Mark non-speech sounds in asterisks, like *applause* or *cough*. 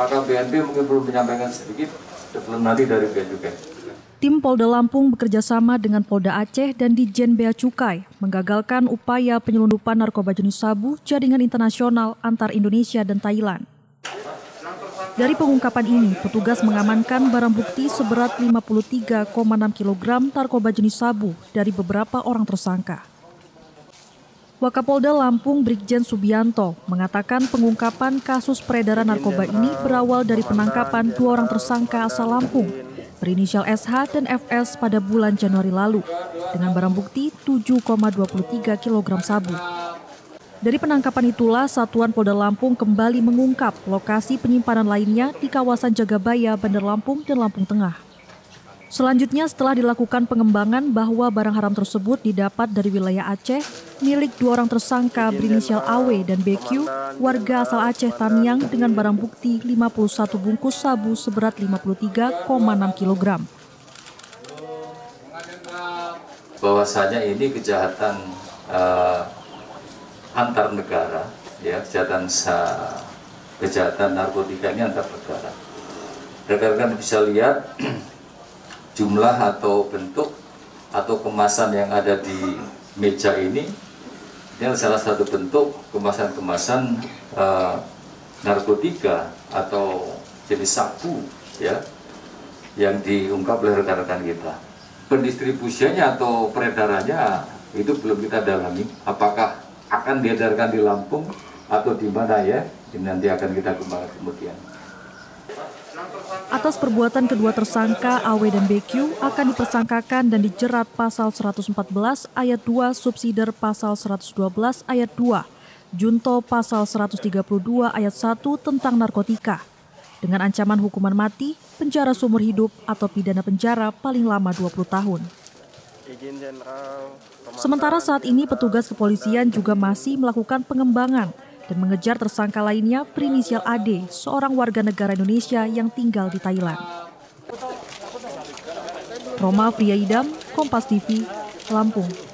Apakah BNP mungkin belum menyampaikan sedikit sebelum nanti dari Bea Cukai? Tim Polda Lampung bekerjasama dengan Polda Aceh dan Dijen Bea Cukai menggagalkan upaya penyelundupan narkoba jenis sabu jaringan internasional antar Indonesia dan Thailand. Dari pengungkapan ini, petugas mengamankan barang bukti seberat 53,6 kg narkoba jenis sabu dari beberapa orang tersangka. Wakapolda Lampung Brigjen Subianto mengatakan pengungkapan kasus peredaran narkoba ini berawal dari penangkapan dua orang tersangka asal Lampung berinisial SH dan FS pada bulan Januari lalu dengan barang bukti 7,23 kg sabu. Dari penangkapan itulah Satuan Polda Lampung kembali mengungkap lokasi penyimpanan lainnya di kawasan Jagabaya, Bandar Lampung, dan Lampung Tengah. Selanjutnya setelah dilakukan pengembangan bahwa barang haram tersebut didapat dari wilayah Aceh milik dua orang tersangka berinisial AW dan BQ warga asal Aceh Tamiang dengan barang bukti 51 bungkus sabu seberat 53,6 kg. Bahwasanya ini kejahatan uh, antar negara, ya kejahatan sa, kejahatan narkotika ini antar negara. Rekan-rekan bisa lihat *clears throat* jumlah atau bentuk atau kemasan yang ada di meja ini ini salah satu bentuk kemasan-kemasan uh, narkotika atau jenis sabu ya yang diungkap oleh rekan-rekan kita. Pendistribusiannya atau peredarannya itu belum kita dalami. Apakah akan diedarkan di Lampung atau di mana ya? Ini nanti akan kita kembangkan kemudian. Atas perbuatan kedua tersangka AW dan BQ akan dipersangkakan dan dijerat pasal 114 ayat 2 subsider pasal 112 ayat 2 junto pasal 132 ayat 1 tentang narkotika dengan ancaman hukuman mati, penjara seumur hidup atau pidana penjara paling lama 20 tahun. Sementara saat ini petugas kepolisian juga masih melakukan pengembangan dan mengejar tersangka lainnya berinisial AD, seorang warga negara Indonesia yang tinggal di Thailand. Roma Priyaidam, Kompas TV, Lampung.